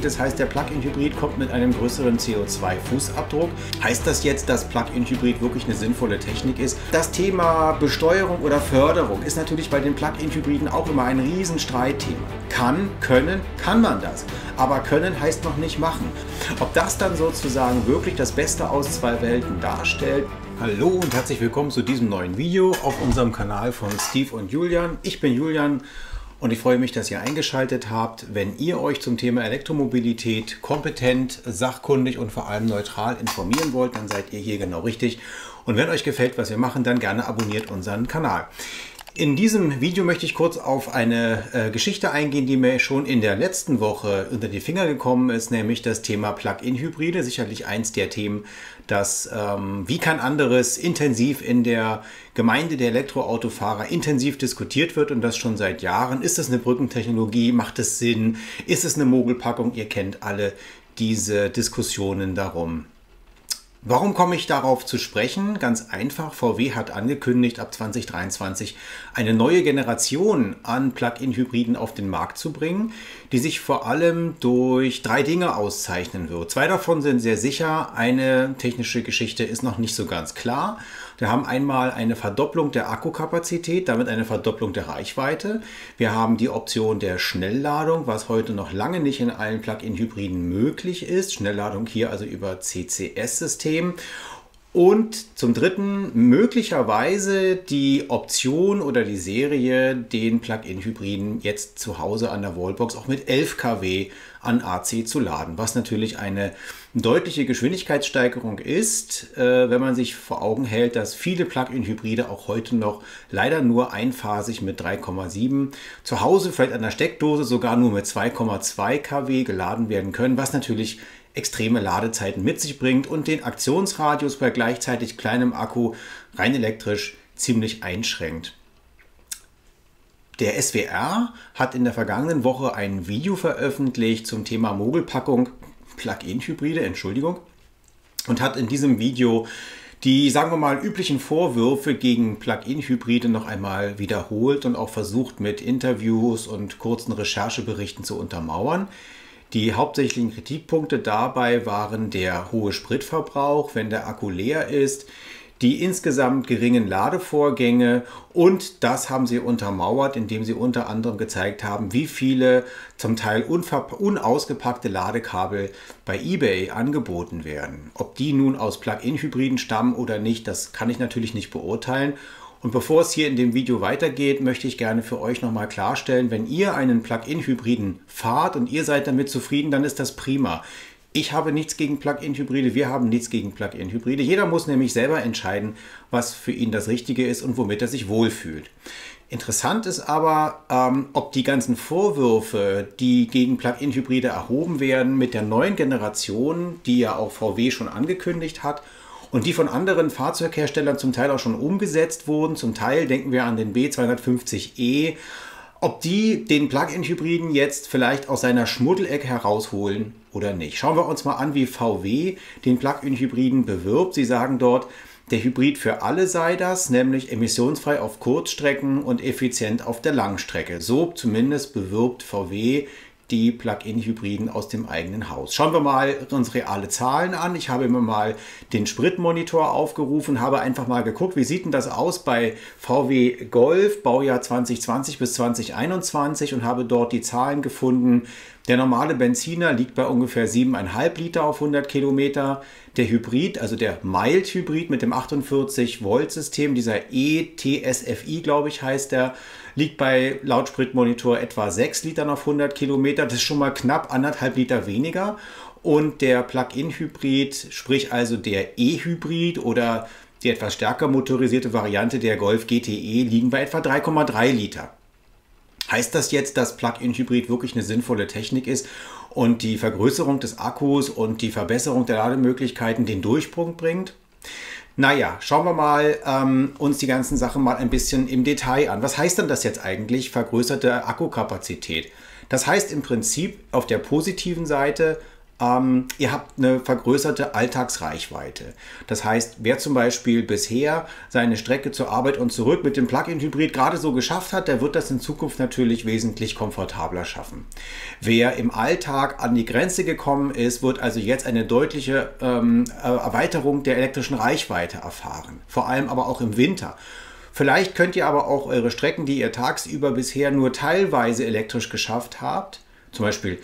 Das heißt, der Plug-in-Hybrid kommt mit einem größeren CO2-Fußabdruck. Heißt das jetzt, dass Plug-in-Hybrid wirklich eine sinnvolle Technik ist? Das Thema Besteuerung oder Förderung ist natürlich bei den Plug-in-Hybriden auch immer ein Riesenstreitthema. Kann, können, kann man das. Aber können heißt noch nicht machen. Ob das dann sozusagen wirklich das Beste aus zwei Welten darstellt, Hallo und herzlich willkommen zu diesem neuen Video auf unserem Kanal von Steve und Julian. Ich bin Julian und ich freue mich, dass ihr eingeschaltet habt. Wenn ihr euch zum Thema Elektromobilität kompetent, sachkundig und vor allem neutral informieren wollt, dann seid ihr hier genau richtig. Und wenn euch gefällt, was wir machen, dann gerne abonniert unseren Kanal. In diesem Video möchte ich kurz auf eine äh, Geschichte eingehen, die mir schon in der letzten Woche unter die Finger gekommen ist, nämlich das Thema Plug-in-Hybride. Sicherlich eins der Themen, das ähm, wie kein anderes intensiv in der Gemeinde der Elektroautofahrer intensiv diskutiert wird und das schon seit Jahren. Ist es eine Brückentechnologie? Macht es Sinn? Ist es eine Mogelpackung? Ihr kennt alle diese Diskussionen darum. Warum komme ich darauf zu sprechen? Ganz einfach, VW hat angekündigt, ab 2023 eine neue Generation an Plug-in-Hybriden auf den Markt zu bringen, die sich vor allem durch drei Dinge auszeichnen wird. Zwei davon sind sehr sicher, eine technische Geschichte ist noch nicht so ganz klar. Wir haben einmal eine Verdopplung der Akkukapazität, damit eine Verdopplung der Reichweite. Wir haben die Option der Schnellladung, was heute noch lange nicht in allen Plug-in-Hybriden möglich ist. Schnellladung hier also über CCS-System. Und zum Dritten möglicherweise die Option oder die Serie, den Plug-in-Hybriden jetzt zu Hause an der Wallbox auch mit 11 kW an AC zu laden, was natürlich eine deutliche Geschwindigkeitssteigerung ist, äh, wenn man sich vor Augen hält, dass viele Plug-in-Hybride auch heute noch leider nur einphasig mit 3,7 zu Hause vielleicht an der Steckdose sogar nur mit 2,2 kW geladen werden können, was natürlich extreme Ladezeiten mit sich bringt und den Aktionsradius bei gleichzeitig kleinem Akku rein elektrisch ziemlich einschränkt. Der SWR hat in der vergangenen Woche ein Video veröffentlicht zum Thema Mogelpackung Plug-in-Hybride, Entschuldigung, und hat in diesem Video die, sagen wir mal, üblichen Vorwürfe gegen Plug-in-Hybride noch einmal wiederholt und auch versucht mit Interviews und kurzen Rechercheberichten zu untermauern. Die hauptsächlichen Kritikpunkte dabei waren der hohe Spritverbrauch, wenn der Akku leer ist, die insgesamt geringen Ladevorgänge und das haben sie untermauert, indem sie unter anderem gezeigt haben, wie viele zum Teil unausgepackte Ladekabel bei eBay angeboten werden. Ob die nun aus Plug-in-Hybriden stammen oder nicht, das kann ich natürlich nicht beurteilen. Und bevor es hier in dem Video weitergeht, möchte ich gerne für euch nochmal klarstellen, wenn ihr einen Plug-in-Hybriden fahrt und ihr seid damit zufrieden, dann ist das prima. Ich habe nichts gegen Plug-in-Hybride, wir haben nichts gegen Plug-in-Hybride. Jeder muss nämlich selber entscheiden, was für ihn das Richtige ist und womit er sich wohlfühlt. Interessant ist aber, ähm, ob die ganzen Vorwürfe, die gegen Plug-in-Hybride erhoben werden, mit der neuen Generation, die ja auch VW schon angekündigt hat, und die von anderen Fahrzeugherstellern zum Teil auch schon umgesetzt wurden. Zum Teil denken wir an den B250e. Ob die den Plug-in-Hybriden jetzt vielleicht aus seiner Schmuddelecke herausholen oder nicht. Schauen wir uns mal an, wie VW den Plug-in-Hybriden bewirbt. Sie sagen dort, der Hybrid für alle sei das, nämlich emissionsfrei auf Kurzstrecken und effizient auf der Langstrecke. So zumindest bewirbt VW die Plug-in-Hybriden aus dem eigenen Haus. Schauen wir mal uns reale Zahlen an. Ich habe mir mal den Spritmonitor aufgerufen, habe einfach mal geguckt, wie sieht denn das aus bei VW Golf, Baujahr 2020 bis 2021 und habe dort die Zahlen gefunden. Der normale Benziner liegt bei ungefähr 7,5 Liter auf 100 Kilometer. Der Hybrid, also der Mild-Hybrid mit dem 48 Volt System, dieser ETSFI, glaube ich, heißt der, liegt bei Lautspritmonitor etwa 6 Litern auf 100 Kilometer. Das ist schon mal knapp anderthalb Liter weniger. Und der Plug-in-Hybrid, sprich also der E-Hybrid oder die etwas stärker motorisierte Variante der Golf GTE, liegen bei etwa 3,3 Liter. Heißt das jetzt, dass Plug-in-Hybrid wirklich eine sinnvolle Technik ist und die Vergrößerung des Akkus und die Verbesserung der Lademöglichkeiten den Durchbruch bringt? Naja, schauen wir mal ähm, uns die ganzen Sachen mal ein bisschen im Detail an. Was heißt denn das jetzt eigentlich, vergrößerte Akkukapazität? Das heißt im Prinzip auf der positiven Seite, ähm, ihr habt eine vergrößerte Alltagsreichweite. Das heißt, wer zum Beispiel bisher seine Strecke zur Arbeit und zurück mit dem Plug-in-Hybrid gerade so geschafft hat, der wird das in Zukunft natürlich wesentlich komfortabler schaffen. Wer im Alltag an die Grenze gekommen ist, wird also jetzt eine deutliche ähm, Erweiterung der elektrischen Reichweite erfahren. Vor allem aber auch im Winter. Vielleicht könnt ihr aber auch eure Strecken, die ihr tagsüber bisher nur teilweise elektrisch geschafft habt, zum Beispiel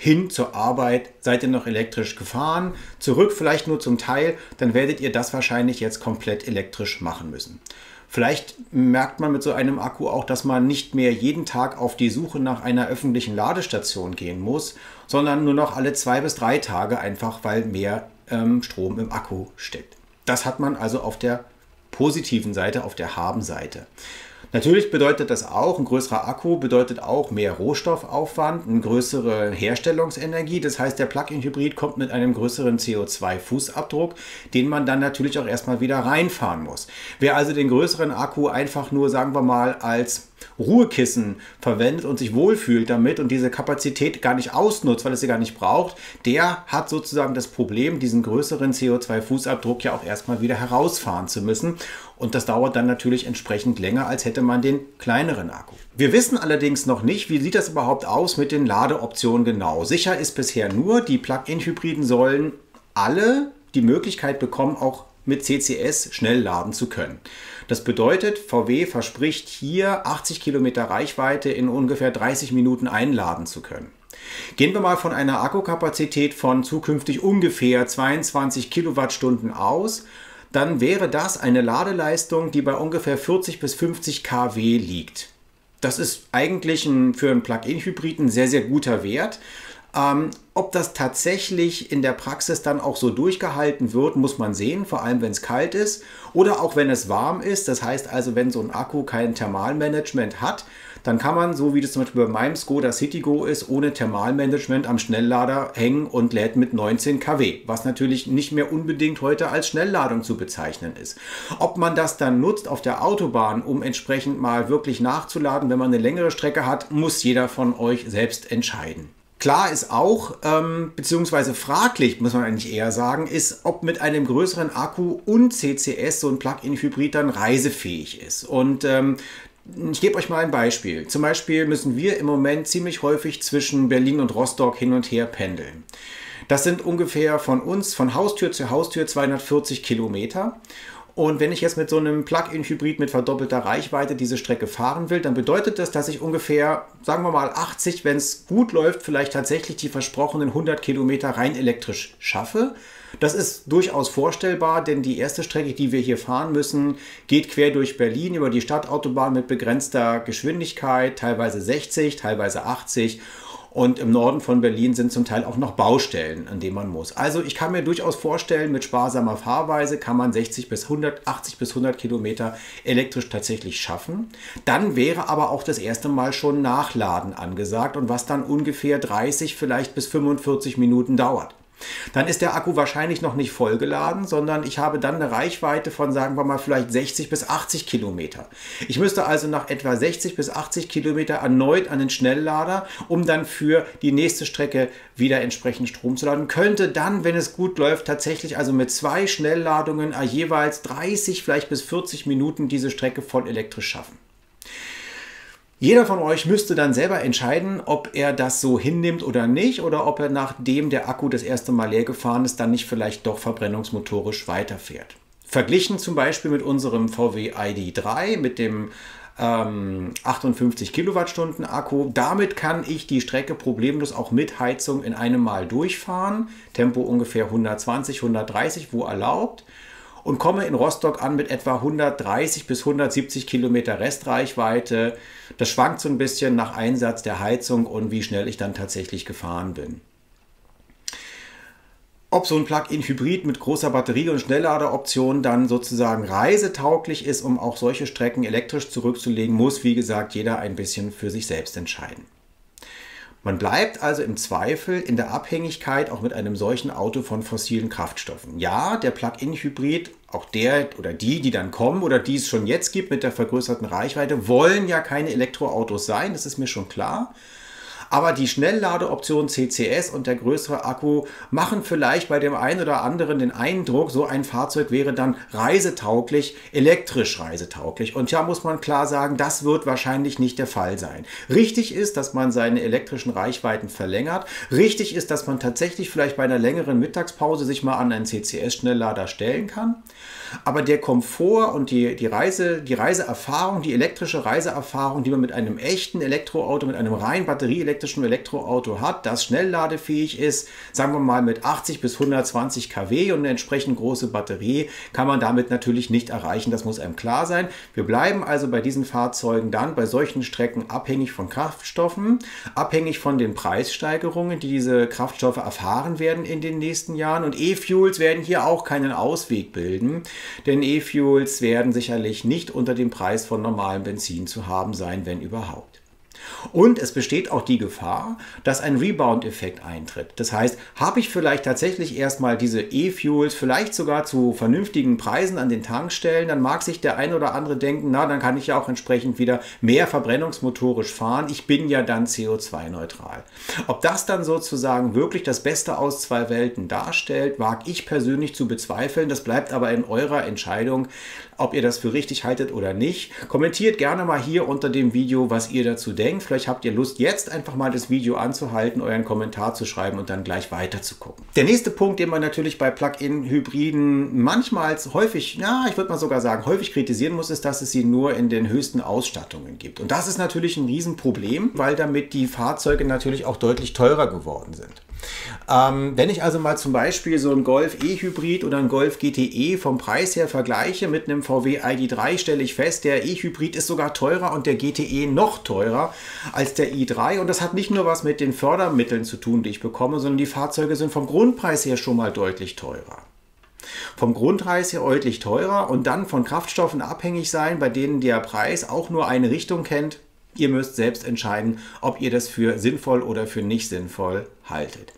hin zur Arbeit seid ihr noch elektrisch gefahren, zurück vielleicht nur zum Teil, dann werdet ihr das wahrscheinlich jetzt komplett elektrisch machen müssen. Vielleicht merkt man mit so einem Akku auch, dass man nicht mehr jeden Tag auf die Suche nach einer öffentlichen Ladestation gehen muss, sondern nur noch alle zwei bis drei Tage einfach, weil mehr ähm, Strom im Akku steckt. Das hat man also auf der positiven Seite, auf der Haben-Seite. Natürlich bedeutet das auch, ein größerer Akku bedeutet auch mehr Rohstoffaufwand, eine größere Herstellungsenergie. Das heißt, der Plug-in-Hybrid kommt mit einem größeren CO2-Fußabdruck, den man dann natürlich auch erstmal wieder reinfahren muss. Wer also den größeren Akku einfach nur, sagen wir mal, als Ruhekissen verwendet und sich wohlfühlt damit und diese Kapazität gar nicht ausnutzt, weil es sie gar nicht braucht, der hat sozusagen das Problem, diesen größeren CO2-Fußabdruck ja auch erstmal wieder herausfahren zu müssen. Und das dauert dann natürlich entsprechend länger, als hätte man den kleineren Akku. Wir wissen allerdings noch nicht, wie sieht das überhaupt aus mit den Ladeoptionen genau. Sicher ist bisher nur, die Plug-in-Hybriden sollen alle die Möglichkeit bekommen, auch mit CCS schnell laden zu können. Das bedeutet, VW verspricht hier 80 Kilometer Reichweite in ungefähr 30 Minuten einladen zu können. Gehen wir mal von einer Akkukapazität von zukünftig ungefähr 22 Kilowattstunden aus dann wäre das eine Ladeleistung, die bei ungefähr 40 bis 50 kW liegt. Das ist eigentlich ein, für einen Plug-in-Hybrid ein sehr, sehr guter Wert. Ähm, ob das tatsächlich in der Praxis dann auch so durchgehalten wird, muss man sehen, vor allem wenn es kalt ist oder auch wenn es warm ist. Das heißt also, wenn so ein Akku kein Thermalmanagement hat, dann kann man, so wie das zum Beispiel bei meinem Skoda Citigo ist, ohne Thermalmanagement am Schnelllader hängen und lädt mit 19 kW, was natürlich nicht mehr unbedingt heute als Schnellladung zu bezeichnen ist. Ob man das dann nutzt auf der Autobahn, um entsprechend mal wirklich nachzuladen, wenn man eine längere Strecke hat, muss jeder von euch selbst entscheiden. Klar ist auch, ähm, beziehungsweise fraglich, muss man eigentlich eher sagen, ist, ob mit einem größeren Akku und CCS so ein Plug-in-Hybrid dann reisefähig ist. Und ähm, ich gebe euch mal ein Beispiel. Zum Beispiel müssen wir im Moment ziemlich häufig zwischen Berlin und Rostock hin und her pendeln. Das sind ungefähr von uns, von Haustür zu Haustür 240 Kilometer. Und wenn ich jetzt mit so einem Plug-in-Hybrid mit verdoppelter Reichweite diese Strecke fahren will, dann bedeutet das, dass ich ungefähr, sagen wir mal 80, wenn es gut läuft, vielleicht tatsächlich die versprochenen 100 Kilometer rein elektrisch schaffe. Das ist durchaus vorstellbar, denn die erste Strecke, die wir hier fahren müssen, geht quer durch Berlin über die Stadtautobahn mit begrenzter Geschwindigkeit, teilweise 60, teilweise 80 und im Norden von Berlin sind zum Teil auch noch Baustellen, an denen man muss. Also ich kann mir durchaus vorstellen, mit sparsamer Fahrweise kann man 60 bis 100, 80 bis 100 Kilometer elektrisch tatsächlich schaffen. Dann wäre aber auch das erste Mal schon Nachladen angesagt und was dann ungefähr 30, vielleicht bis 45 Minuten dauert. Dann ist der Akku wahrscheinlich noch nicht vollgeladen, sondern ich habe dann eine Reichweite von, sagen wir mal, vielleicht 60 bis 80 Kilometer. Ich müsste also nach etwa 60 bis 80 Kilometer erneut an den Schnelllader, um dann für die nächste Strecke wieder entsprechend Strom zu laden. Könnte dann, wenn es gut läuft, tatsächlich also mit zwei Schnellladungen jeweils 30, vielleicht bis 40 Minuten diese Strecke voll elektrisch schaffen. Jeder von euch müsste dann selber entscheiden, ob er das so hinnimmt oder nicht oder ob er nachdem der Akku das erste Mal leer gefahren ist, dann nicht vielleicht doch verbrennungsmotorisch weiterfährt. Verglichen zum Beispiel mit unserem VW ID3, mit dem ähm, 58 Kilowattstunden Akku. Damit kann ich die Strecke problemlos auch mit Heizung in einem Mal durchfahren. Tempo ungefähr 120, 130, wo erlaubt und komme in Rostock an mit etwa 130 bis 170 Kilometer Restreichweite. Das schwankt so ein bisschen nach Einsatz der Heizung und wie schnell ich dann tatsächlich gefahren bin. Ob so ein Plug-in-Hybrid mit großer Batterie und Schnellladeroption dann sozusagen reisetauglich ist, um auch solche Strecken elektrisch zurückzulegen, muss wie gesagt jeder ein bisschen für sich selbst entscheiden. Man bleibt also im Zweifel in der Abhängigkeit auch mit einem solchen Auto von fossilen Kraftstoffen. Ja, der Plug-in-Hybrid, auch der oder die, die dann kommen oder die es schon jetzt gibt mit der vergrößerten Reichweite, wollen ja keine Elektroautos sein, das ist mir schon klar. Aber die Schnellladeoption CCS und der größere Akku machen vielleicht bei dem einen oder anderen den Eindruck, so ein Fahrzeug wäre dann reisetauglich, elektrisch reisetauglich. Und ja, muss man klar sagen, das wird wahrscheinlich nicht der Fall sein. Richtig ist, dass man seine elektrischen Reichweiten verlängert. Richtig ist, dass man tatsächlich vielleicht bei einer längeren Mittagspause sich mal an einen CCS-Schnelllader stellen kann. Aber der Komfort und die, die, Reise, die Reiseerfahrung, die elektrische Reiseerfahrung, die man mit einem echten Elektroauto, mit einem rein batterieelektrischen Elektroauto hat, das schnellladefähig ist, sagen wir mal mit 80 bis 120 kW und eine entsprechend große Batterie, kann man damit natürlich nicht erreichen. Das muss einem klar sein. Wir bleiben also bei diesen Fahrzeugen dann bei solchen Strecken abhängig von Kraftstoffen, abhängig von den Preissteigerungen, die diese Kraftstoffe erfahren werden in den nächsten Jahren. Und E-Fuels werden hier auch keinen Ausweg bilden. Denn E-Fuels werden sicherlich nicht unter dem Preis von normalem Benzin zu haben sein, wenn überhaupt. Und es besteht auch die Gefahr, dass ein Rebound-Effekt eintritt. Das heißt, habe ich vielleicht tatsächlich erstmal diese E-Fuels, vielleicht sogar zu vernünftigen Preisen an den Tankstellen, dann mag sich der ein oder andere denken, na, dann kann ich ja auch entsprechend wieder mehr verbrennungsmotorisch fahren. Ich bin ja dann CO2-neutral. Ob das dann sozusagen wirklich das Beste aus zwei Welten darstellt, wage ich persönlich zu bezweifeln. Das bleibt aber in eurer Entscheidung, ob ihr das für richtig haltet oder nicht. Kommentiert gerne mal hier unter dem Video, was ihr dazu denkt. Vielleicht habt ihr Lust, jetzt einfach mal das Video anzuhalten, euren Kommentar zu schreiben und dann gleich weiter zu gucken. Der nächste Punkt, den man natürlich bei Plug-in-Hybriden manchmal häufig, ja, ich würde mal sogar sagen, häufig kritisieren muss, ist, dass es sie nur in den höchsten Ausstattungen gibt. Und das ist natürlich ein Riesenproblem, weil damit die Fahrzeuge natürlich auch deutlich teurer geworden sind. Ähm, wenn ich also mal zum Beispiel so ein Golf E-Hybrid oder ein Golf GTE vom Preis her vergleiche mit einem VW ID3, stelle ich fest, der E-Hybrid ist sogar teurer und der GTE noch teurer als der i3. Und das hat nicht nur was mit den Fördermitteln zu tun, die ich bekomme, sondern die Fahrzeuge sind vom Grundpreis her schon mal deutlich teurer vom Grundpreis her deutlich teurer und dann von Kraftstoffen abhängig sein, bei denen der Preis auch nur eine Richtung kennt, Ihr müsst selbst entscheiden, ob ihr das für sinnvoll oder für nicht sinnvoll haltet.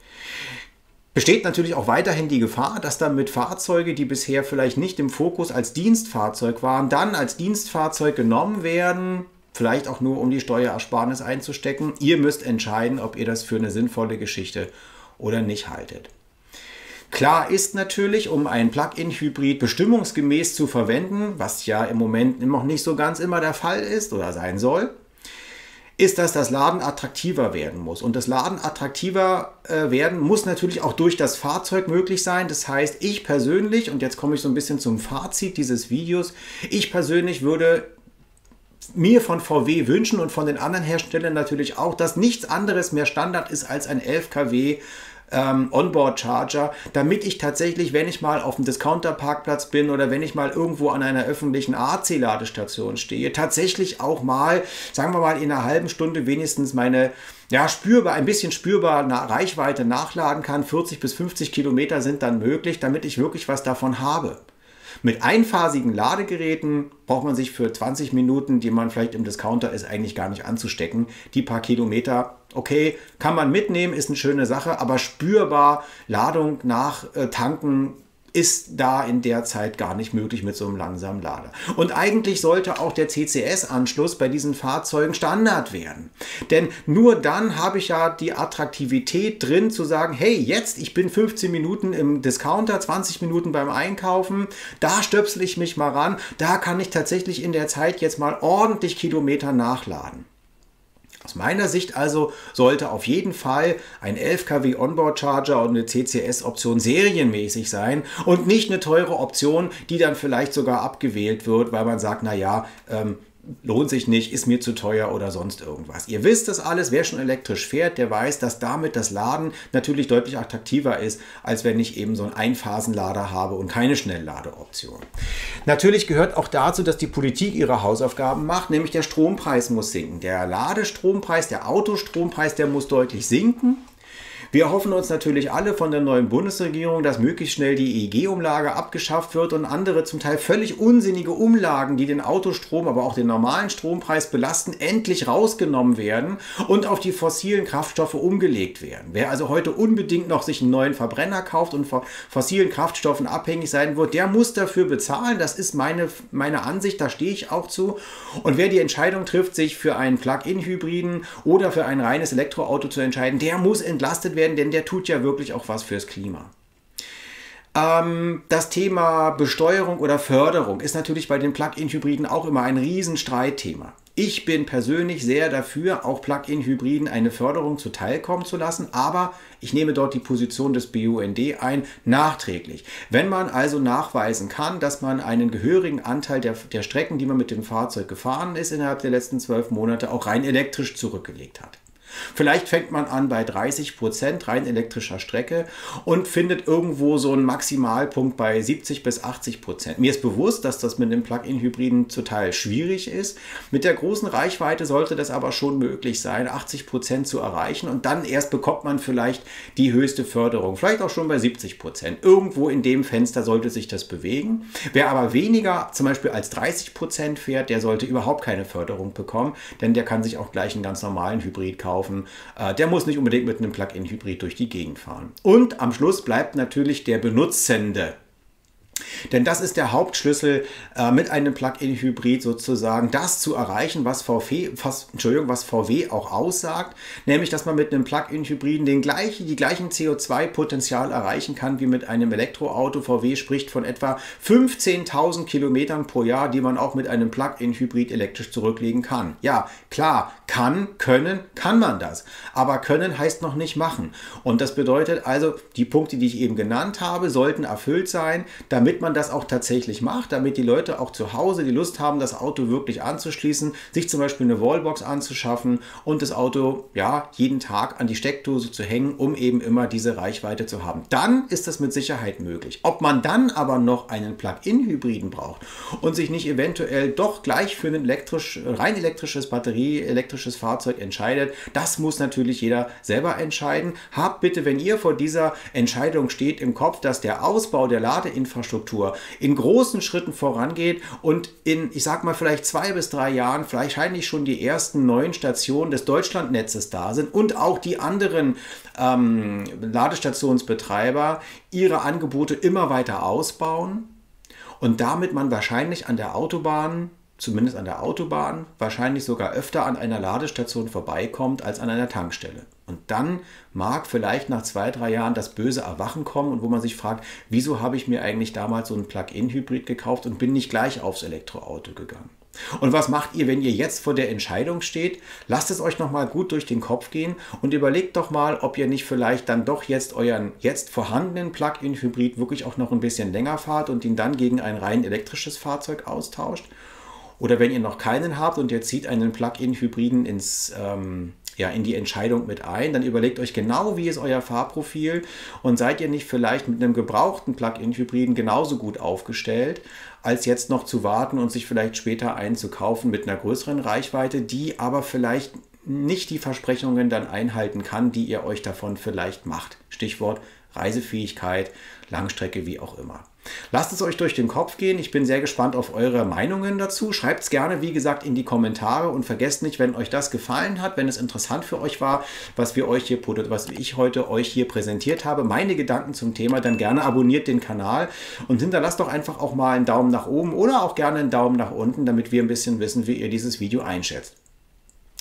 Besteht natürlich auch weiterhin die Gefahr, dass damit Fahrzeuge, die bisher vielleicht nicht im Fokus als Dienstfahrzeug waren, dann als Dienstfahrzeug genommen werden, vielleicht auch nur um die Steuerersparnis einzustecken. Ihr müsst entscheiden, ob ihr das für eine sinnvolle Geschichte oder nicht haltet. Klar ist natürlich, um einen Plug-in-Hybrid bestimmungsgemäß zu verwenden, was ja im Moment noch nicht so ganz immer der Fall ist oder sein soll, ist, dass das Laden attraktiver werden muss. Und das Laden attraktiver äh, werden muss natürlich auch durch das Fahrzeug möglich sein. Das heißt, ich persönlich, und jetzt komme ich so ein bisschen zum Fazit dieses Videos, ich persönlich würde mir von VW wünschen und von den anderen Herstellern natürlich auch, dass nichts anderes mehr Standard ist als ein 11 kW ähm, Onboard-Charger, damit ich tatsächlich, wenn ich mal auf dem Discounter-Parkplatz bin oder wenn ich mal irgendwo an einer öffentlichen AC-Ladestation stehe, tatsächlich auch mal, sagen wir mal, in einer halben Stunde wenigstens meine ja, spürbar, ein bisschen spürbar na, Reichweite nachladen kann. 40 bis 50 Kilometer sind dann möglich, damit ich wirklich was davon habe. Mit einphasigen Ladegeräten braucht man sich für 20 Minuten, die man vielleicht im Discounter ist, eigentlich gar nicht anzustecken. Die paar Kilometer, okay, kann man mitnehmen, ist eine schöne Sache, aber spürbar Ladung nach äh, Tanken ist da in der Zeit gar nicht möglich mit so einem langsamen Lader. Und eigentlich sollte auch der CCS-Anschluss bei diesen Fahrzeugen Standard werden. Denn nur dann habe ich ja die Attraktivität drin zu sagen, hey, jetzt, ich bin 15 Minuten im Discounter, 20 Minuten beim Einkaufen, da stöpsel ich mich mal ran, da kann ich tatsächlich in der Zeit jetzt mal ordentlich Kilometer nachladen. Aus meiner Sicht also sollte auf jeden Fall ein 11 kW Onboard Charger und eine CCS-Option serienmäßig sein und nicht eine teure Option, die dann vielleicht sogar abgewählt wird, weil man sagt, naja, ähm, lohnt sich nicht, ist mir zu teuer oder sonst irgendwas. Ihr wisst das alles, wer schon elektrisch fährt, der weiß, dass damit das Laden natürlich deutlich attraktiver ist, als wenn ich eben so einen Einphasenlader habe und keine Schnellladeoption. Natürlich gehört auch dazu, dass die Politik ihre Hausaufgaben macht, nämlich der Strompreis muss sinken. Der Ladestrompreis, der Autostrompreis, der muss deutlich sinken. Wir hoffen uns natürlich alle von der neuen Bundesregierung, dass möglichst schnell die EEG-Umlage abgeschafft wird und andere zum Teil völlig unsinnige Umlagen, die den Autostrom, aber auch den normalen Strompreis belasten, endlich rausgenommen werden und auf die fossilen Kraftstoffe umgelegt werden. Wer also heute unbedingt noch sich einen neuen Verbrenner kauft und von fossilen Kraftstoffen abhängig sein wird, der muss dafür bezahlen. Das ist meine, meine Ansicht, da stehe ich auch zu. Und wer die Entscheidung trifft, sich für einen Plug-in-Hybriden oder für ein reines Elektroauto zu entscheiden, der muss entlastet werden werden, denn der tut ja wirklich auch was fürs Klima. Ähm, das Thema Besteuerung oder Förderung ist natürlich bei den Plug-in-Hybriden auch immer ein Riesenstreitthema. Ich bin persönlich sehr dafür, auch Plug-in-Hybriden eine Förderung zuteilkommen zu lassen, aber ich nehme dort die Position des BUND ein, nachträglich. Wenn man also nachweisen kann, dass man einen gehörigen Anteil der, der Strecken, die man mit dem Fahrzeug gefahren ist, innerhalb der letzten zwölf Monate auch rein elektrisch zurückgelegt hat. Vielleicht fängt man an bei 30 Prozent rein elektrischer Strecke und findet irgendwo so einen Maximalpunkt bei 70 bis 80 Prozent. Mir ist bewusst, dass das mit dem Plug-in-Hybriden Teil schwierig ist. Mit der großen Reichweite sollte das aber schon möglich sein, 80 Prozent zu erreichen und dann erst bekommt man vielleicht die höchste Förderung. Vielleicht auch schon bei 70 Prozent. Irgendwo in dem Fenster sollte sich das bewegen. Wer aber weniger, zum Beispiel als 30 Prozent fährt, der sollte überhaupt keine Förderung bekommen, denn der kann sich auch gleich einen ganz normalen Hybrid kaufen kaufen. Äh, der muss nicht unbedingt mit einem Plug-in-Hybrid durch die Gegend fahren. Und am Schluss bleibt natürlich der Benutzende denn das ist der Hauptschlüssel äh, mit einem Plug-in-Hybrid sozusagen, das zu erreichen, was VW, was, Entschuldigung, was VW auch aussagt, nämlich dass man mit einem Plug-in-Hybriden den gleichen, die gleichen CO2-Potenzial erreichen kann wie mit einem Elektroauto. VW spricht von etwa 15.000 Kilometern pro Jahr, die man auch mit einem Plug-in-Hybrid elektrisch zurücklegen kann. Ja, klar, kann, können, kann man das. Aber können heißt noch nicht machen. Und das bedeutet also, die Punkte, die ich eben genannt habe, sollten erfüllt sein, damit damit man das auch tatsächlich macht, damit die Leute auch zu Hause die Lust haben, das Auto wirklich anzuschließen, sich zum Beispiel eine Wallbox anzuschaffen und das Auto ja jeden Tag an die Steckdose zu hängen, um eben immer diese Reichweite zu haben. Dann ist das mit Sicherheit möglich. Ob man dann aber noch einen Plug-in-Hybriden braucht und sich nicht eventuell doch gleich für ein elektrisch, rein elektrisches Batterie, elektrisches Fahrzeug entscheidet, das muss natürlich jeder selber entscheiden. Habt bitte, wenn ihr vor dieser Entscheidung steht, im Kopf, dass der Ausbau der Ladeinfrastruktur Infrastruktur in großen Schritten vorangeht und in, ich sag mal, vielleicht zwei bis drei Jahren vielleicht wahrscheinlich schon die ersten neuen Stationen des Deutschlandnetzes da sind und auch die anderen ähm, Ladestationsbetreiber ihre Angebote immer weiter ausbauen und damit man wahrscheinlich an der Autobahn zumindest an der Autobahn, wahrscheinlich sogar öfter an einer Ladestation vorbeikommt als an einer Tankstelle. Und dann mag vielleicht nach zwei, drei Jahren das böse Erwachen kommen und wo man sich fragt, wieso habe ich mir eigentlich damals so einen Plug-in-Hybrid gekauft und bin nicht gleich aufs Elektroauto gegangen. Und was macht ihr, wenn ihr jetzt vor der Entscheidung steht? Lasst es euch nochmal gut durch den Kopf gehen und überlegt doch mal, ob ihr nicht vielleicht dann doch jetzt euren jetzt vorhandenen Plug-in-Hybrid wirklich auch noch ein bisschen länger fahrt und ihn dann gegen ein rein elektrisches Fahrzeug austauscht. Oder wenn ihr noch keinen habt und ihr zieht einen Plug-in-Hybriden ins ähm, ja, in die Entscheidung mit ein. Dann überlegt euch genau, wie ist euer Fahrprofil und seid ihr nicht vielleicht mit einem gebrauchten Plug-in-Hybriden genauso gut aufgestellt, als jetzt noch zu warten und sich vielleicht später einzukaufen mit einer größeren Reichweite, die aber vielleicht nicht die Versprechungen dann einhalten kann, die ihr euch davon vielleicht macht. Stichwort Reisefähigkeit, Langstrecke, wie auch immer. Lasst es euch durch den Kopf gehen. Ich bin sehr gespannt auf eure Meinungen dazu. Schreibt es gerne, wie gesagt, in die Kommentare und vergesst nicht, wenn euch das gefallen hat, wenn es interessant für euch war, was wir euch hier, was ich heute euch hier präsentiert habe, meine Gedanken zum Thema, dann gerne abonniert den Kanal und hinterlasst doch einfach auch mal einen Daumen nach oben oder auch gerne einen Daumen nach unten, damit wir ein bisschen wissen, wie ihr dieses Video einschätzt.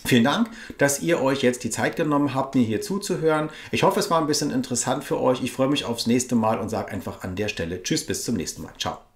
Vielen Dank, dass ihr euch jetzt die Zeit genommen habt, mir hier zuzuhören. Ich hoffe, es war ein bisschen interessant für euch. Ich freue mich aufs nächste Mal und sage einfach an der Stelle Tschüss, bis zum nächsten Mal. Ciao.